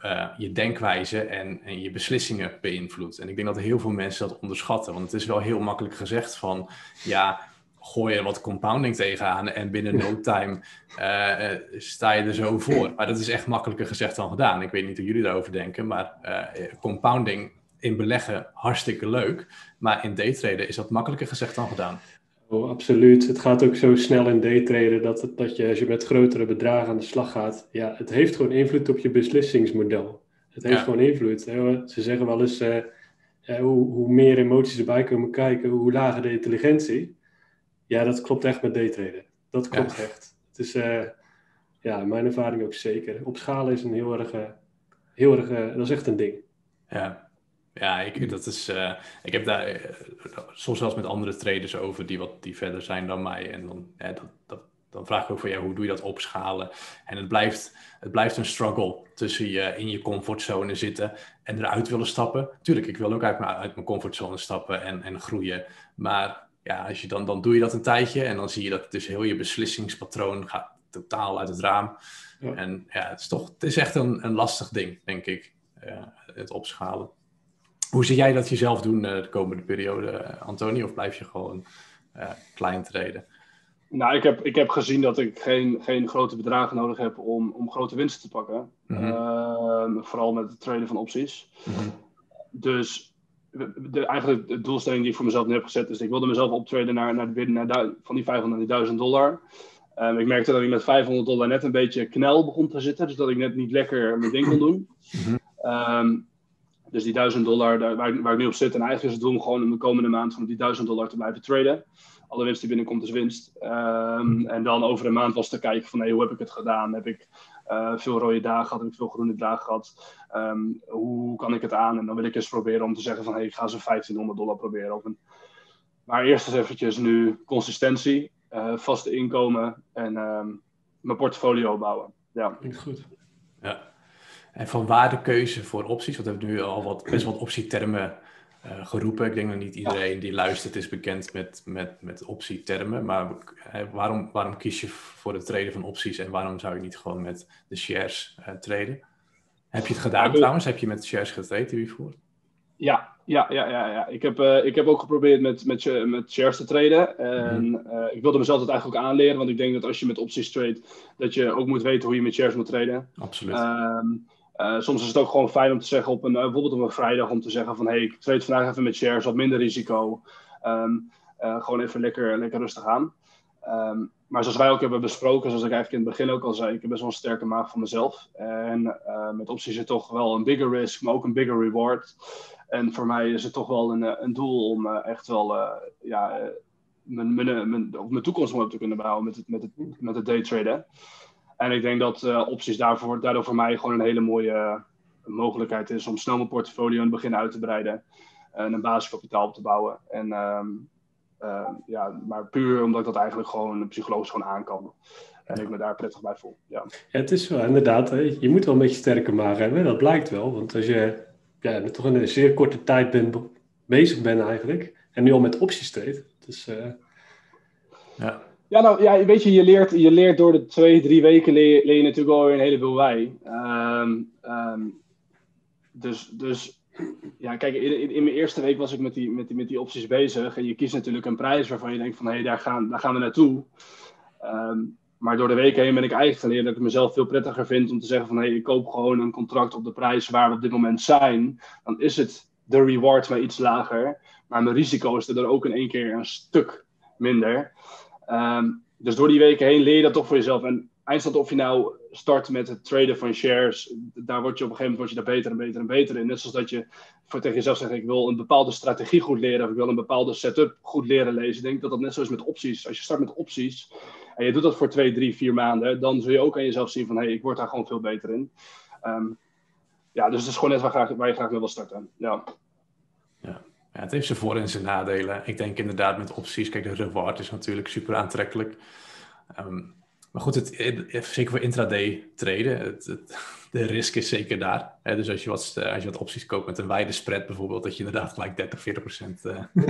uh, je denkwijze en, en je beslissingen beïnvloedt. En ik denk dat heel veel mensen dat onderschatten, want het is wel heel makkelijk gezegd van, ja, gooi er wat compounding tegenaan en binnen no <laughs> time uh, sta je er zo voor. Maar dat is echt makkelijker gezegd dan gedaan. Ik weet niet hoe jullie daarover denken, maar uh, compounding in beleggen hartstikke leuk. Maar in daytraden is dat makkelijker gezegd dan gedaan. Oh, absoluut. Het gaat ook zo snel in daytraden dat, dat je als je met grotere bedragen aan de slag gaat, ja, het heeft gewoon invloed op je beslissingsmodel. Het heeft gewoon invloed. Ze zeggen wel eens, uh, hoe, hoe, meer emoties erbij komen kijken, hoe lager de intelligentie. Ja, dat klopt echt met daytraden. Dat klopt echt. Het is, uh, ja, mijn ervaring ook zeker. Opschalen is een heel erg, heel erg, dat is echt een ding. Ja, ja, ik, dat is, uh, ik heb daar uh, soms zelfs met andere traders over die wat die verder zijn dan mij. En dan, dat, dan vraag ik ook van ja, hoe doe je dat opschalen? En het blijft, het blijft een struggle tussen je in je comfortzone zitten en eruit willen stappen. Tuurlijk, ik wil ook uit mijn, uit mijn comfortzone stappen en, en groeien. Maar ja, als je dan, dan doe je dat een tijdje en dan zie je dat dus heel je beslissingspatroon gaat totaal uit het raam. Ja. En ja, het is toch, het is echt een, een lastig ding, denk ik, uh, het opschalen. Hoe zie jij dat jezelf doen uh, de komende periode, uh, Antonie? Of blijf je gewoon klein treden? Nou, ik heb, ik heb gezien dat ik geen, geen grote bedragen nodig heb om, om grote winsten te pakken. Mm -hmm. vooral met het traden van opties. Mm -hmm. Dus de, eigenlijk de doelstelling die ik voor mezelf nu heb gezet is... ik wilde mezelf optraden naar, naar, de, naar van die 500 naar die 1000 dollar. Um, ik merkte dat ik met 500 dollar net een beetje knel begon te zitten. Dus dat ik net niet lekker mijn ding kon doen. -hmm. um, dus die 1000 dollar daar, waar, waar, ik nu op zit. En eigenlijk is het doel om gewoon in de komende maand van die 1000 dollar te blijven traden. Alle winst die binnenkomt is winst. Um, en dan over een maand was te kijken van hey, hoe heb ik het gedaan? Heb ik uh, veel rode dagen gehad? Heb ik veel groene dagen gehad? Um, hoe kan ik het aan? En dan wil ik eens proberen om te zeggen van hey, ik ga zo'n 1500 dollar proberen. Of een... Maar eerst eens eventjes nu consistentie, uh, vaste inkomen en um, mijn portfolio bouwen. Ja, goed. Ja. En van waar de keuze voor opties? Want we hebben nu al wat, best wat optietermen uh, geroepen. Ik denk dat niet iedereen die luistert is bekend met, met, met optietermen. Maar uh, waarom, waarom kies je voor het traden van opties en waarom zou je niet gewoon met de shares uh, traden? Heb je het gedaan trouwens? Heb je met shares getraind hiervoor? Ja, ja, ja, ja, ja. Ik, heb, uh, ik heb ook geprobeerd met, met, met shares te traden. En mm. uh, ik wilde mezelf dat eigenlijk ook aanleren, want ik denk dat als je met opties trade, dat je ook moet weten hoe je met shares moet traden. Absoluut. Um, uh, soms is het ook gewoon fijn om te zeggen op een, uh, bijvoorbeeld op een vrijdag, om te zeggen van hé, hey, ik trade vandaag even met shares, wat minder risico. Um, uh, gewoon even lekker, lekker rustig aan. Um, maar zoals wij ook hebben besproken, zoals ik eigenlijk in het begin ook al zei, ik heb best wel een sterke maag van mezelf. En met opties is toch wel een bigger risk, maar ook een bigger reward. En voor mij is het toch wel een, een doel om echt wel ja, mijn, mijn, mijn, mijn toekomst op te kunnen bouwen met het, met het, met het daytraden. En ik denk dat uh, opties daarvoor, daardoor voor mij gewoon een hele mooie uh, mogelijkheid is om snel mijn portfolio in het begin uit te breiden en een basiskapitaal op te bouwen. En, um, uh, ja, maar puur omdat ik dat eigenlijk gewoon psychologisch gewoon aan kan. En ik me daar prettig bij voel. Ja. ja het is wel inderdaad, hè. je moet wel een beetje sterke maag hebben, dat blijkt wel. Want als je ja, toch in een zeer korte tijd bent, bezig bent eigenlijk, en nu al met opties treedt, dus... ja. Ja, nou ja, weet je, je leert, je leert door de twee, drie weken leer, je natuurlijk alweer een heleboel bij. Um, um, dus, dus ja, kijk, in, in, mijn eerste week was ik met die, met, die, met die opties bezig. En je kiest natuurlijk een prijs waarvan je denkt van hé, hey, daar, gaan, daar gaan we naartoe. Um, maar door de weken heen ben ik eigenlijk geleerd dat ik mezelf veel prettiger vind om te zeggen van hé, hey, ik koop gewoon een contract op de prijs waar we op dit moment zijn. Dan is het de reward maar iets lager. Maar mijn risico is er ook in één keer een stuk minder. Um, dus door die weken heen leer je dat toch voor jezelf. En eindstand of je nou start met het traden van shares, daar word je op een gegeven moment word je daar beter en beter en beter in. Net zoals dat je voor tegen jezelf zegt, ik wil een bepaalde strategie goed leren, of ik wil een bepaalde setup goed leren lezen. Ik denk dat dat net zo is met opties. Als je start met opties en je doet dat voor twee, drie, vier maanden, dan zul je ook aan jezelf zien van, hé, hey, ik word daar gewoon veel beter in. Um, ja, dus het is gewoon net waar, waar je graag mee wil starten. Ja. Ja. Ja, het heeft zijn voor- en zijn nadelen. Ik denk inderdaad met opties, kijk, de reward is natuurlijk super aantrekkelijk. Um, maar goed, het, zeker voor intraday traden, <laughs> de risk is zeker daar. Dus als je, wat, als je wat opties koopt met een wijde spread bijvoorbeeld, dat je inderdaad gelijk 30, 40 procent... Uh, <laughs>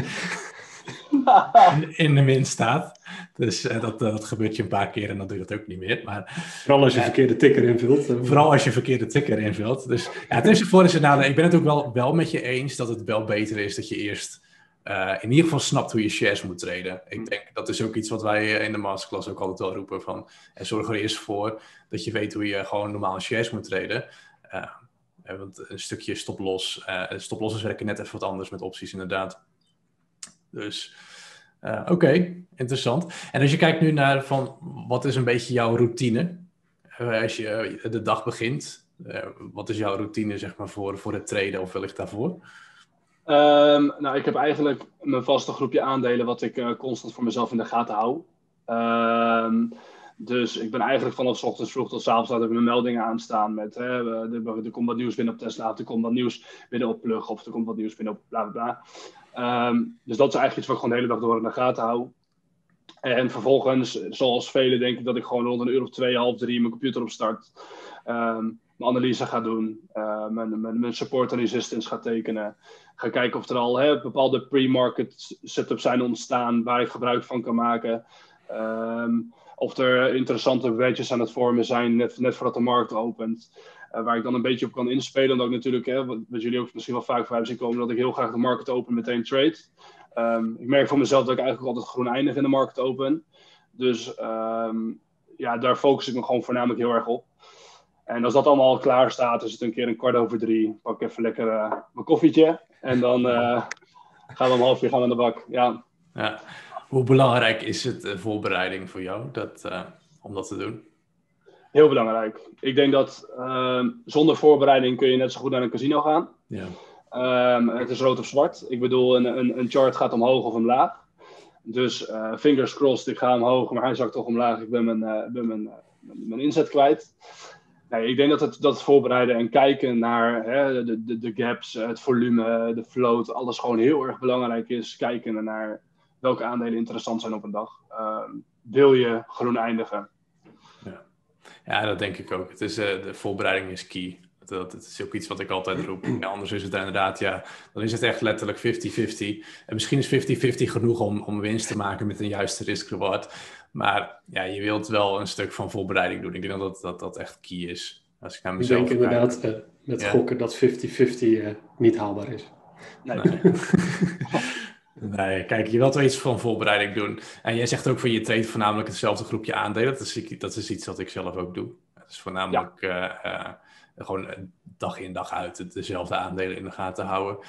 in, <laughs> in, de min staat. Dus uh, dat, dat gebeurt je een paar keer en dan doe je dat ook niet meer. Maar, vooral als je uh, verkeerde ticker invult. Vooral als je verkeerde ticker invult. Dus ja, het is voor is het nadeel. Ik ben het ook wel, wel met je eens dat het wel beter is dat je eerst uh, in ieder geval snapt hoe je shares moet treden. Ik denk dat is ook iets wat wij in de masterclass ook altijd wel roepen van en zorg er eerst voor dat je weet hoe je gewoon normaal shares moet treden. want een stukje stop-loss, stop-losses werken net even wat anders met opties inderdaad. Dus uh, oké, interessant. En als je kijkt nu naar van wat is een beetje jouw routine uh, als je uh, de dag begint, wat is jouw routine zeg maar voor, voor het traden of wellicht daarvoor? Um, nou, ik heb eigenlijk mijn vaste groepje aandelen wat ik constant voor mezelf in de gaten hou. Um, dus ik ben eigenlijk vanaf ochtends vroeg tot avonds laat ik mijn meldingen aanstaan met hè, er, komt wat nieuws binnen op Tesla, er komt wat nieuws binnen op Plug, of er komt wat nieuws binnen op bla bla bla. Um, dus dat is eigenlijk iets wat ik gewoon de hele dag door in de gaten hou. En vervolgens, zoals velen, denk ik dat ik gewoon rond een uur of twee, half drie mijn computer opstart. Um, mijn analyse ga doen, mijn, mijn, mijn, support en resistance ga tekenen. Ga kijken of er al hè, bepaalde pre-market setups zijn ontstaan waar ik gebruik van kan maken. Um, of er interessante wedges aan het vormen zijn net, net voordat de markt opent. Uh, waar ik dan een beetje op kan inspelen. Omdat ik natuurlijk, hè, wat, jullie ook misschien wel vaak voorbij zien komen, dat ik heel graag de markt open meteen trade. Um, ik merk voor mezelf dat ik eigenlijk altijd groen eindig in de markt open. Dus um, ja, daar focus ik me gewoon voornamelijk heel erg op. En als dat allemaal al klaar staat, is het een keer een kwart over drie. Pak even lekker uh, mijn koffietje. En dan uh, gaan we om half uur gaan aan de bak. Ja. ja. Hoe belangrijk is het de voorbereiding voor jou dat, uh, om dat te doen? Heel belangrijk. Ik denk dat um, zonder voorbereiding kun je net zo goed naar een casino gaan. Ja. Um, het is rood of zwart. Ik bedoel, een, een, een chart gaat omhoog of omlaag. Dus uh, fingers crossed, ik ga omhoog, maar hij zakt toch omlaag. Ik ben mijn, uh, ben mijn, mijn inzet kwijt. Nee, ik denk dat het, dat het voorbereiden en kijken naar hè, de, de, de gaps, het volume, de float, alles gewoon heel erg belangrijk is. Kijken naar welke aandelen interessant zijn op een dag. Uh, wil je groen eindigen? Ja. ja, dat denk ik ook. Het is, uh, de voorbereiding is key. Dat, dat, is ook iets wat ik altijd roep. Ja, anders is het inderdaad, ja, dan is het echt letterlijk 50-50. En misschien is 50-50 genoeg om, om winst te maken met een juiste risk-reward. Maar ja, je wilt wel een stuk van voorbereiding doen. Ik denk dat dat, dat echt key is. Als ik naar mezelf ik denk inderdaad uh, met ja. gokken dat 50-50 uh, niet haalbaar is. Nee. nee. <laughs> Nee, kijk, je wilt wel iets van voorbereiding doen. En jij zegt ook van je treedt voornamelijk hetzelfde groepje aandelen. Dat is, dat is iets wat ik zelf ook doe. Dat is voornamelijk ja. uh, uh, gewoon dag in dag uit dezelfde aandelen in de gaten houden.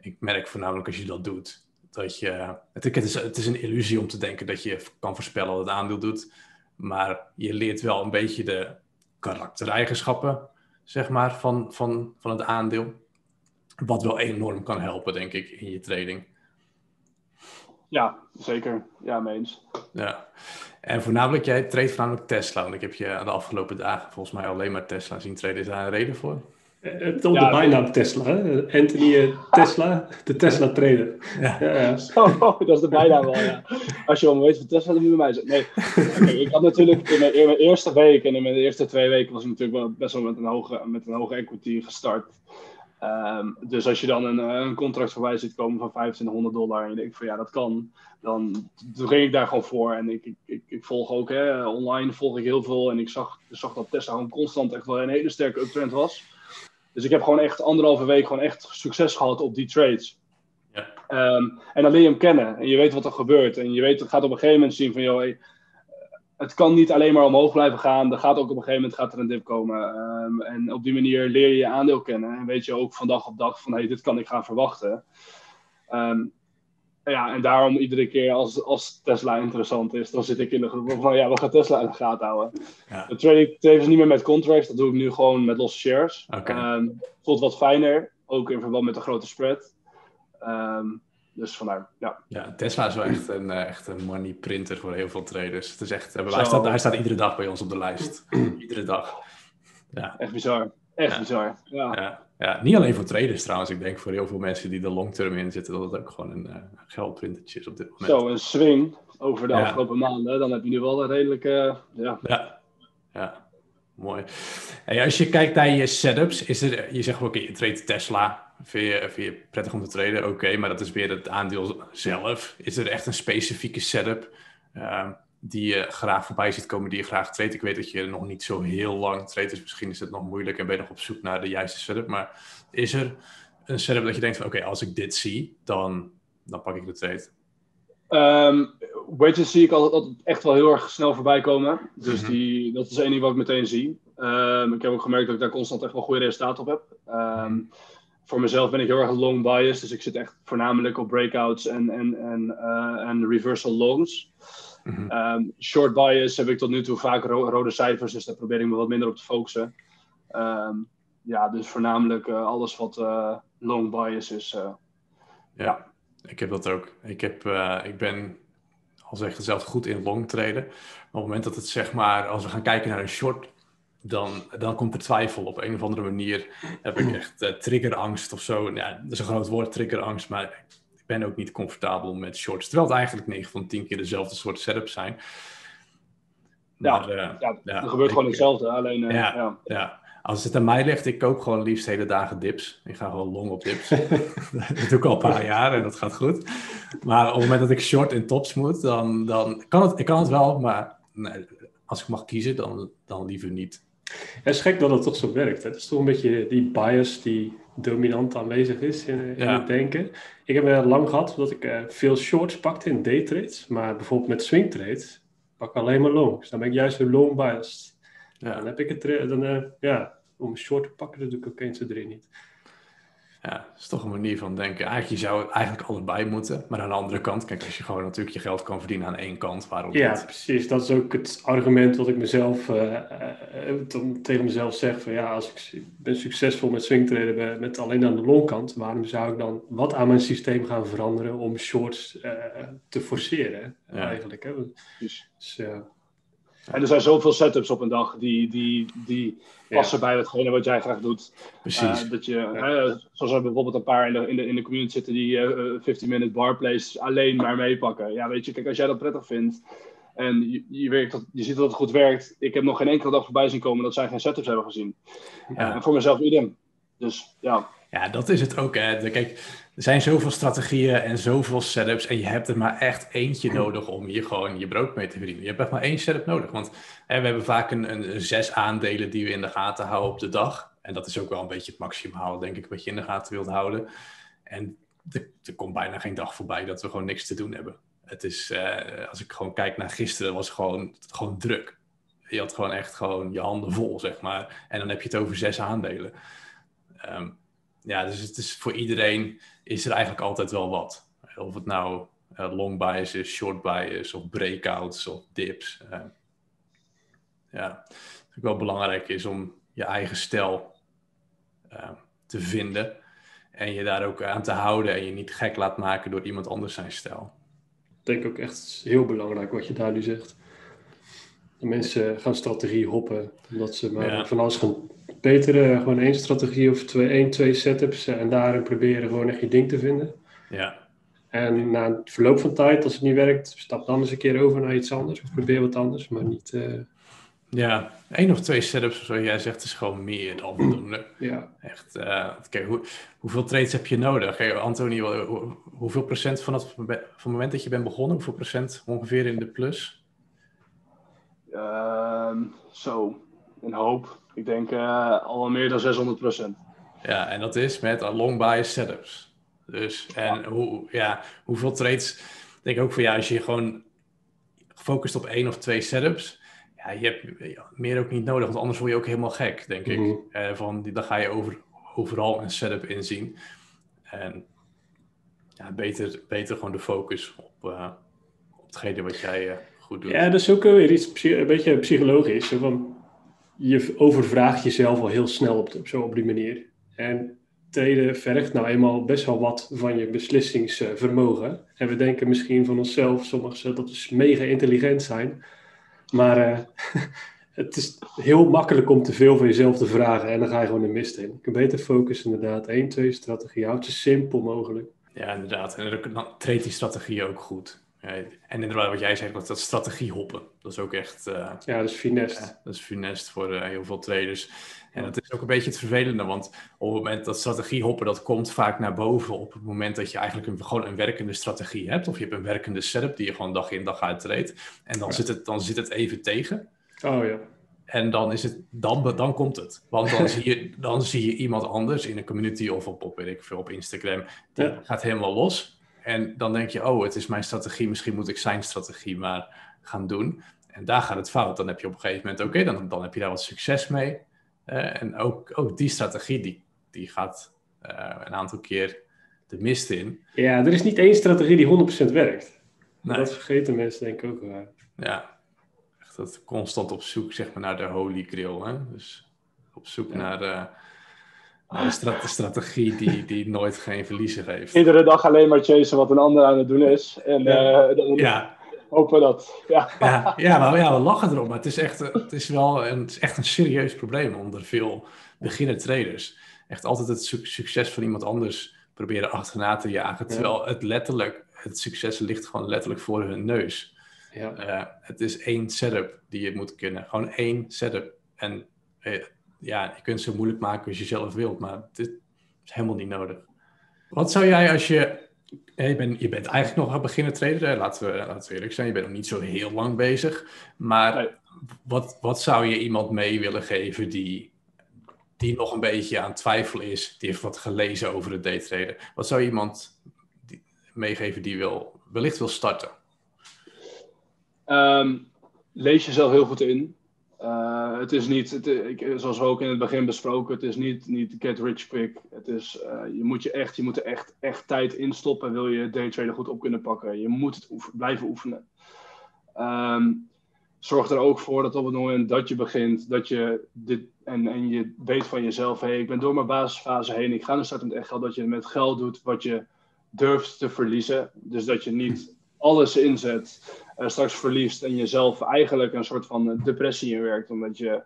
Ik merk voornamelijk als je dat doet, dat je... Het, het, is, het is een illusie om te denken dat je kan voorspellen wat het aandeel doet. Maar je leert wel een beetje de karaktereigenschappen, zeg maar, van, van, van het aandeel. Wat wel enorm kan helpen, denk ik, in je trading. Ja, zeker. Ja, mee eens. Ja. En voornamelijk, jij treedt voornamelijk Tesla. Want ik heb je de afgelopen dagen volgens mij alleen maar Tesla zien treden. Is daar een reden voor? Het op ja, de bijnaam Tesla, hè? Anthony uh, Tesla, de Tesla trader. Ja. ja, ja. Oh, dat is de bijnaam wel, ja. Als je wel weet van Tesla, dan moet je bij mij zijn. Nee, okay, ik had natuurlijk in mijn, in mijn, eerste week en in mijn eerste twee weken was ik natuurlijk wel best wel met een hoge, met een hoge equity gestart. Um, dus als je dan een, eh, een, contract voorbij ziet komen van 2500 dollar en je denkt van ja, dat kan, dan, ging ik daar gewoon voor. En ik, ik, ik, volg ook, hè, online volg ik heel veel en ik zag, zag dat Tesla gewoon constant echt wel een hele sterke uptrend was. Dus ik heb gewoon echt anderhalve week gewoon echt succes gehad op die trades. Ja. Um, en dan leer je hem kennen en je weet wat er gebeurt. En je weet, het gaat op een gegeven moment zien van, joh, hey, het kan niet alleen maar omhoog blijven gaan. Er gaat ook op een gegeven moment gaat er een dip komen. Um, en op die manier leer je je aandeel kennen. En weet je ook van dag op dag van hey, dit kan ik gaan verwachten. Um, ja, en daarom iedere keer als, als Tesla interessant is, dan zit ik in de groep van ja, we gaan Tesla in de gaten houden. Ja. Dat trade ik tevens niet meer met contracts, dat doe ik nu gewoon met losse shares. Okay. Um, voelt wat fijner, ook in verband met de grote spread. Um, dus vandaar, ja. Ja, Tesla is wel echt een, uh, echt een money printer voor heel veel traders. Het is echt, uh, hij, staat, hij staat iedere dag bij ons op de lijst. <clears throat> iedere dag. Ja. Echt bizar. Echt ja. bizar. Ja. ja. Ja. niet alleen voor traders trouwens. Ik denk voor heel veel mensen die er long term in zitten, dat het ook gewoon een uh, geldprintertje is op dit moment. Zo, een swing over de afgelopen maanden. Dan heb je nu wel een redelijke. ja. ja. Ja, mooi. Hey, als je kijkt naar je setups, is er, je zegt ook, okay, je treedt Tesla. Vind je, vind je prettig om te traden? Oké, maar dat is weer het aandeel zelf. Is er echt een specifieke setup uh, die je graag voorbij ziet komen, die je graag treedt? Ik weet dat je nog niet zo heel lang treedt, dus misschien is het nog moeilijk en ben je nog op zoek naar de juiste setup. Maar is er een setup dat je denkt van oké, als ik dit zie, dan, dan pak ik de trade? Um, wedges zie ik altijd, altijd, echt wel heel erg snel voorbij komen. Dus mhm. die, dat is één ding wat ik meteen zie. Um, ik heb ook gemerkt dat ik daar constant echt wel goede resultaten op heb. Um, voor mezelf ben ik heel erg long bias. Dus ik zit echt voornamelijk op breakouts en, en, en, uh, en reversal longs. Mhm. short bias heb ik tot nu toe vaak rode cijfers. Dus daar probeer ik me wat minder op te focussen. ja, dus voornamelijk uh, alles wat uh, long bias is. Ja. ja. Ik heb dat ook. Ik, heb, ik ben al zeg zelf goed in long traden. Maar op het moment dat het zeg maar, als we gaan kijken naar een short, dan, dan komt er twijfel. Op een of andere manier heb ik echt uh, triggerangst of zo. Ja, dat is een groot woord, triggerangst, maar ik ben ook niet comfortabel met shorts. Terwijl het eigenlijk 9 van 10 keer dezelfde soort setups zijn. Maar, ja, uh, ja, ja, er gebeurt gewoon hetzelfde. Alleen, ja, ja. ja. Als het aan mij ligt, ik koop gewoon liefst hele dagen dips. Ik ga gewoon long op dips. <laughs> dat doe ik al een paar jaar en dat gaat goed. Maar op het moment dat ik short in tops moet, dan, dan kan het, ik kan het wel, maar nee, als ik mag kiezen, dan, dan liever niet. Het is gek dat het toch zo werkt. Het is toch een beetje die bias die dominant aanwezig is in, in het denken. Ik heb het lang gehad dat ik uh, veel shorts pakte in daytrades, maar bijvoorbeeld met swing trades pak ik alleen maar longs. Dan ben ik juist weer long biased. Ja. Dan heb ik het, dan, uh, ja, om een short te pakken, dat doe ik ook eens erin niet. Ja, dat is toch een manier van denken. Eigenlijk, je zou eigenlijk allebei moeten. Maar aan de andere kant, kijk, als je gewoon natuurlijk je geld kan verdienen aan één kant, waarom Ja, precies. Dat is ook het argument wat ik mezelf uh, uh, tegen mezelf zeg. Van ja, als ik ben succesvol met swingtraden met alleen aan de longkant, waarom zou ik dan wat aan mijn systeem gaan veranderen om shorts te forceren? Eigenlijk. Hè? Dus, dus en er zijn zoveel setups op een dag die, die, die passen bij hetgene wat jij graag doet. Precies. Uh, dat je, ja. zoals er bijvoorbeeld een paar in de, in de, in de community zitten die uh, eh, 15-minute bar plays alleen maar meepakken. Ja, weet je, kijk, als jij dat prettig vindt en je, je, werkt dat, je ziet dat het goed werkt. Ik heb nog geen enkele dag voorbij zien komen dat zij geen setups hebben gezien. Ja. En voor mezelf idem. Dus ja. Ja, dat is het ook. Hè. Kijk, er zijn zoveel strategieën en zoveel setups. En je hebt er maar echt eentje nodig om hier gewoon je brood mee te verdienen. Je hebt echt maar één setup nodig. Want hè, we hebben vaak een, een, zes aandelen die we in de gaten houden op de dag. En dat is ook wel een beetje het maximaal, denk ik, wat je in de gaten wilt houden. En er, er komt bijna geen dag voorbij dat we gewoon niks te doen hebben. Het is, uh, als ik gewoon kijk naar gisteren, was gewoon, gewoon druk. Je had gewoon echt gewoon je handen vol, zeg maar. En dan heb je het over zes aandelen. Um, ja, dus het is voor iedereen is er eigenlijk altijd wel wat. Of het nou uh, long bias is, short bias of breakouts of dips. Uh, ja, het ook wel belangrijk is om je eigen stijl uh, te vinden. En je daar ook aan te houden en je niet gek laat maken door iemand anders zijn stijl. Ik denk ook echt heel belangrijk wat je daar nu zegt. De mensen gaan strategie hoppen, omdat ze maar van alles gaan beter uh, gewoon één strategie of twee, één, twee setups uh, en daarin proberen gewoon echt je ding te vinden. Ja. En na het verloop van tijd, als het niet werkt, stap dan eens een keer over naar iets anders of probeer wat anders, maar niet... Uh... Ja, één of twee setups, zoals jij zegt, is gewoon meer dan voldoende. <clears throat> Ja. Echt, kijk, hoe, hoeveel trades heb je nodig? Antonio, hoe, hoeveel procent van het, van het moment dat je bent begonnen, hoeveel procent ongeveer in de plus? Ehm, zo, een hoop. Ik denk uh, al meer dan 600 procent. Ja, en dat is met long bias setups. Dus, en Hoe, ja, hoeveel trades, denk ik ook voor jou, als je gewoon gefocust op één of twee setups, ja, je hebt meer ook niet nodig, want anders word je ook helemaal gek, denk ik. Mm van, dan ga je over, overal een setup inzien. En ja, beter, beter gewoon de focus op, uh, op hetgene wat jij uh, goed doet. Ja, dat is ook weer iets een beetje psychologisch. Van, je overvraagt jezelf al heel snel op, zo op die manier. En tweede vergt nou eenmaal best wel wat van je beslissingsvermogen. En we denken misschien van onszelf, sommigen, dat we mega intelligent zijn. Maar uh, <laughs> het is heel makkelijk om te veel van jezelf te vragen en dan ga je gewoon de mist in. Kunt beter focussen inderdaad. 1, 2 strategie, houd zo simpel mogelijk. Ja, inderdaad. En dan treedt die strategie ook goed. En inderdaad, wat jij zegt, dat, dat strategie hoppen. Dat is ook echt... Uh, ja, dat is funest. dat is funest voor uh, heel veel traders. En dat is ook een beetje het vervelende, want op het moment dat strategie hoppen, dat komt vaak naar boven op het moment dat je eigenlijk een, gewoon een werkende strategie hebt. Of je hebt een werkende setup die je gewoon dag in dag uit treedt. En dan, zit, het, dan zit het even tegen. Oh ja. En dan, is het, dan, dan komt het. Want dan, zie je, dan zie je iemand anders in een community of op, op, weet ik veel, op Instagram. Die gaat helemaal los. En dan denk je, oh, het is mijn strategie. Misschien moet ik zijn strategie maar gaan doen. En daar gaat het fout. Dan heb je op een gegeven moment, oké, dan, dan heb je daar wat succes mee. Uh, en ook, ook die strategie, die, die gaat uh, een aantal keer de mist in. Ja, er is niet één strategie die 100% werkt. Nee. Dat vergeten mensen denk ik ook wel. Ja, echt dat constant op zoek zeg maar, naar de holy grail. Hè? Dus op zoek ja. naar... Uh, een strate strategie die, die nooit geen verliezen geeft. Iedere dag alleen maar chasen wat een ander aan het doen is. En ja. Uh, dan ja. hopen we dat. Ja, ja, ja, maar, ja, we lachen erom. Maar het is echt, het is wel een, het is echt een serieus probleem onder veel beginner traders. Echt altijd het succes van iemand anders proberen achterna te jagen. Terwijl het letterlijk, het succes ligt gewoon letterlijk voor hun neus. Ja. Uh, het is één setup die je moet kunnen. Gewoon één setup. En uh, ja, je kunt het zo moeilijk maken als je zelf wilt, maar dit is helemaal niet nodig. Wat zou jij als je. Je bent, je bent eigenlijk nog een beginner trader, laten we, laten we eerlijk zijn. Je bent nog niet zo heel lang bezig. Maar wat, wat zou je iemand mee willen geven die, die nog een beetje aan twijfel is? Die heeft wat gelezen over het daytraden. Wat zou je iemand meegeven die wil, wellicht wil starten? Um, lees jezelf heel goed in. Uh, het is niet, het, ik, zoals we ook in het begin besproken, het is niet, niet get rich quick. Het is, uh, je moet je echt, je moet er echt, echt tijd in stoppen, wil je daytrader goed op kunnen pakken. Je moet het blijven oefenen. Um, zorg er ook voor dat op het moment dat je begint, dat je dit, en, en je weet van jezelf, hey, ik ben door mijn basisfase heen, ik ga nu starten met echt geld, dat je met geld doet wat je durft te verliezen. Dus dat je niet alles inzet, uh, straks verliest en jezelf eigenlijk een soort van depressie inwerkt. Omdat je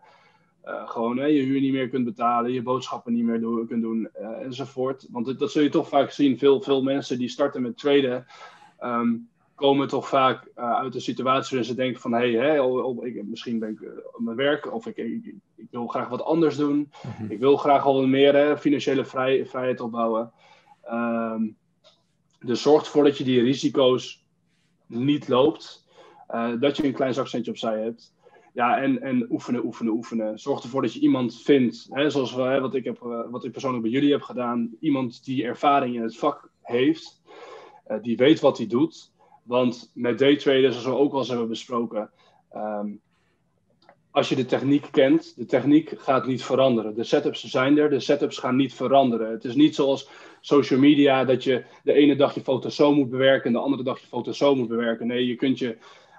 uh, gewoon uh, je huur niet meer kunt betalen, je boodschappen niet meer doen, kunt doen enzovoort. Want dat, dat zul je toch vaak zien. Veel, veel mensen die starten met traden. Um, komen toch vaak uit een situatie waarin ze denken van... hé, hey, ik, misschien ben ik op mijn werk of ik, ik, ik, wil graag wat anders doen. Mm -hmm. Ik wil graag al meer hè, financiële vrij, vrijheid opbouwen. Um, dus zorg ervoor dat je die risico's niet loopt, uh, dat je een klein zakcentje opzij hebt. Ja, en, en oefenen, oefenen, oefenen. Zorg ervoor dat je iemand vindt, hè, zoals hè, wat, ik heb, uh, wat ik persoonlijk bij jullie heb gedaan. Iemand die ervaring in het vak heeft, die weet wat hij doet. Want met daytraders, zoals we ook al eens hebben besproken, um, als je de techniek kent, de techniek gaat niet veranderen. De setups zijn er, de setups gaan niet veranderen. Het is niet zoals social media dat je de ene dag je foto zo moet bewerken en de andere dag je foto zo moet bewerken. Nee, je kunt je,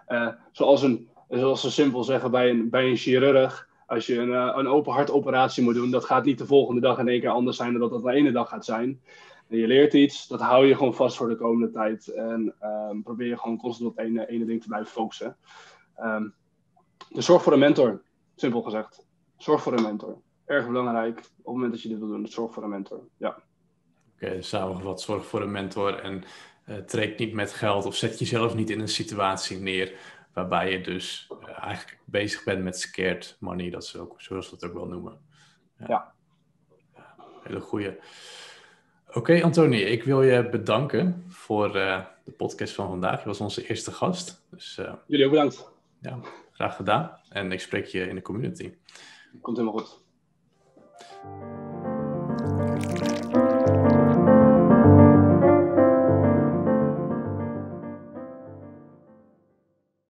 uh, zoals, een, zoals ze simpel zeggen bij een, bij een chirurg, als je een, uh, een open hartoperatie moet doen, dat gaat niet de volgende dag in één keer anders zijn dan dat het de ene dag gaat zijn. En je leert iets, dat hou je gewoon vast voor de komende tijd. En um, probeer je gewoon constant op één ene ding te blijven focussen. Um, dus zorg voor een mentor, simpel gezegd. Zorg voor een mentor. Erg belangrijk op het moment dat je dit wil doen. Zorg voor een mentor. Ja. Oké, okay, samengevat, zorg voor een mentor en uh, trek niet met geld of zet jezelf niet in een situatie neer waarbij je dus uh, eigenlijk bezig bent met scared money, dat ze ook, zoals we het ook wel noemen. Ja. ja. ja hele goede. Oké, okay, Antonie, ik wil je bedanken voor uh, de podcast van vandaag. Je was onze eerste gast. Dus, Jullie ook bedankt. Ja, graag gedaan. En ik spreek je in de community. Komt helemaal goed.